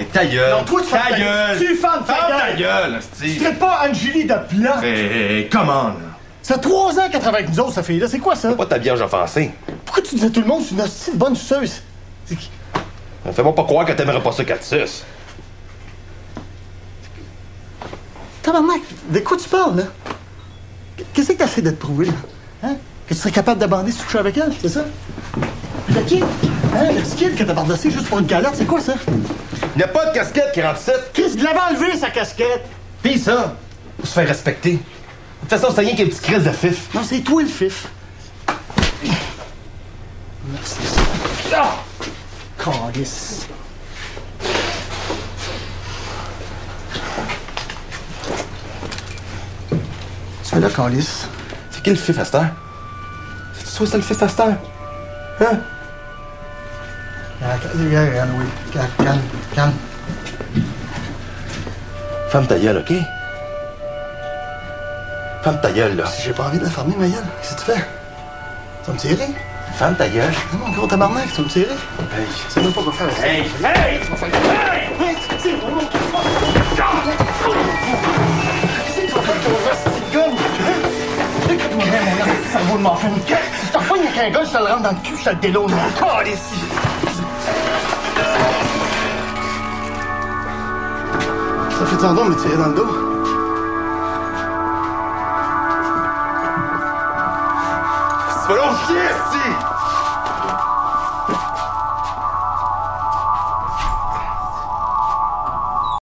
Mais ta gueule! Non, toi, tu ta ta- gueule! tu fermes ta ta gueule. Tu traites pas Angélie de plat. Hé, comment, là? Ça fait trois ans qu'elle travaille avec nous autres, cette fille-là. C'est quoi ça? Pas ta vierge offensée. Pourquoi tu dis à tout le monde que c'est une hostie de bonne suceuse? C'est qui? Fais-moi pas croire que t'aimerais pas ça qu'elle te suce. Tabarnak, de quoi tu parles, là? Qu'est-ce que t'essaies de te prouver, là? Hein? Que tu serais capable d'aborder si tu avec elle, c'est ça? Puis Le kid? Hein? Le kid que t'as bardassé juste pour une calotte, c'est quoi ça? Il n'y a pas de casquette qui rentre ici. Chris, il l'avait enlevé, sa casquette! Pis ça, faut se faire respecter. De toute façon, c'est rien qu'un petit crise de fif. Non, c'est toi le fif. Merci. Ah! Calice. Tu fais là, Calice? C'est qui le fif à cette heure? C'est toi ça le fif à cette heure? Hein? Calme, calme, calme. Ferme ta gueule, OK? Ferme ta gueule, là. Si j'ai pas envie de la fermer, ma gueule, qu'est-ce que tu fais? Tu vas me tirer? Ferme ta gueule. Non, mon gros tabarnak, tu vas me tirer? Hey. Tu sais même pas quoi faire avec ça. Hey! Hey! Tu vas faire... Hey! Hey, c'est mon Qu'est-ce que tu vas faire avec ton petit gun? Écoute-moi bien, mon petit cerveau de morphine. Je te repogne avec un gun, je te le rentre dans le cul, je te le déloge. Encore ici. Ça fait tendon de me tirer dans le dos. C'est pas long chier, si!